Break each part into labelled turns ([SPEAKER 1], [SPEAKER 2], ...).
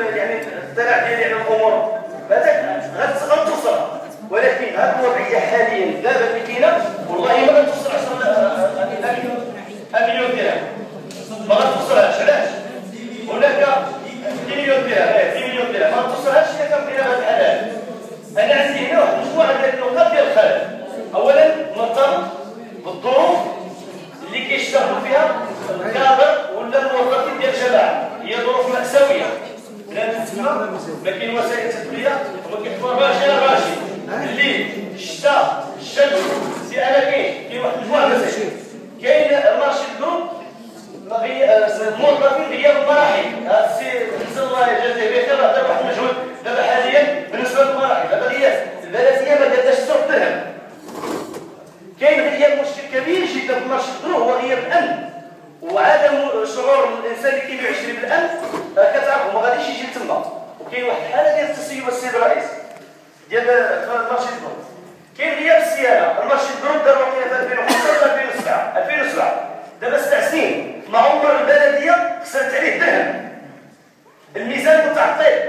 [SPEAKER 1] يعني الدلع ديالي على الأمور هذاك غتوصل ولكن هذه الوضعيه حاليا دابا اللي كاينة والله ما غتوصل 10 مليون درهم ما غتوصلهاش علاش هناك 2 مليون درهم 2 مليون درهم ما غتوصلهاش الا كان بين هذا الحلال أنا عندي هنا واحد المجموعه ديال النقاط ديال الخلل اولا مرتبط بالظروف اللي كيشتغلوا فيها الكادر ولا الموظفين ديال الجماعه هي ظروف ماساويه كاين وسائل غير راشد الليل الشتاء الشمس سي أنا كاين كاين واحد المجموعه مسائل كاين الراشد جروب الموظفين المراحل. السي حسن الله يجازيه بخير واحد المجهود دابا حاليا بالنسبة للمراحل. هذا غياب البلديه ما درهم. كاين غياب مشكل كبير جدا في المرشد جروب هو غياب الأمن. وعدم شعور الإنسان اللي كيبيع بالامن كتعرفوا ما غاديش يجي تما وكاين واحد الحاله ديال التسيب السيد الرئيس ديال المرشد جروب كاين غياب السياده المرشد جروب دار وقيله في 2015 2007 2007 دابا ست سنين ما عمر البلديه خسرت عليه درهم الميزان متعطل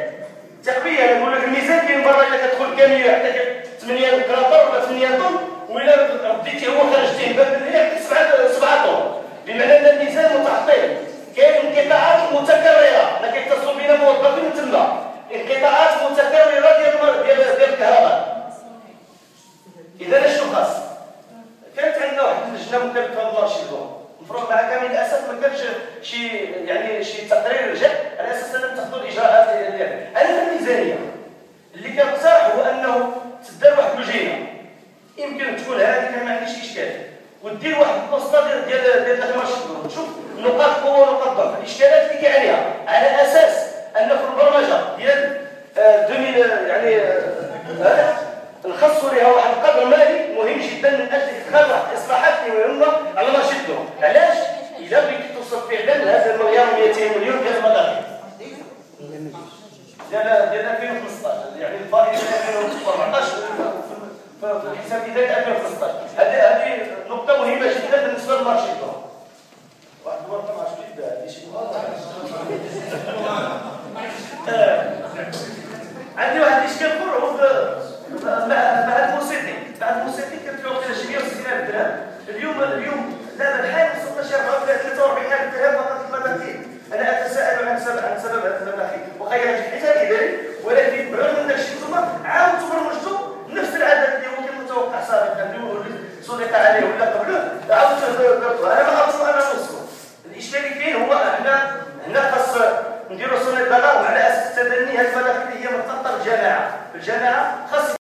[SPEAKER 1] تقريبا نقول لك الميزان كاين برا الا كتدخل كاميو حتى 8 كراطر ولا 8 طن ولا رديتي هو خرجتيه باب 7 7 طن بمعنى ان الميزان متعطل كاين انقطاعات متكرره ما كيتصلوا بنا موظفين تما انقطاعات متكرره ديال ديال ديال الكهرباء اذا اشنو خاص. كانت عندنا واحد اللجنه مكلفه بالارشيفون المفروض مع كامل الأسف ما كانش شي يعني شي تقرير جاء على أساس أنهم تاخذوا الإجراءات ديالها أنا الميزانية اللي كنقترح هو أنه تدار واحد اللجينه يمكن تكون هذه ما عنديش إشكال. ودير واحد البوسطه ديال ديال ديال داخل تشوف نقاط قوة ونقاط ضعف. الإشكالات اللي كاين عليها. على أساس أن في البرمجة ديال 2000 آه، يعني آه نخصصوا لها واحد واحد الاصلاحات اللي مهمه على نشيطهم علاش اذا بغيتي توصل فعلا لهذا المليار 200 مليون ديال المداخل ديال ديال 2015 يعني الفائض ديال 2014 في الحساب بدايه 2015 هذه هذه نقطه مهمه جدا بالنسبة للمارشيطون واحد الورقه ما عرفتش كيف هذه شي عندي واحد الاشكال اخر هو مع الموسيقي مع الموسيقي كانت في وقتها شي 160 درهم اليوم اليوم دابا الحال وصلنا شي 43000 درهم فقط المداخيل أنا اتساءل عن سبب عن سبب المداخيل وخير هذه الحساب ذلك ولكن بالرغم من داكشي ثم عاودتوا برمجتوا نفس العدد اللي هو كان متوقع سابقا اللي هو صدق عليه ولا قبله. عاودتوا درتوا أنا ما عرفتش أنا نوصلوا الاشكال اللي كاين هو هنا هنا خاص نديروا صنع البلاغ على أساس التبني هذه المداخيل هي مرتبطه بالجماعه الجماعه خاص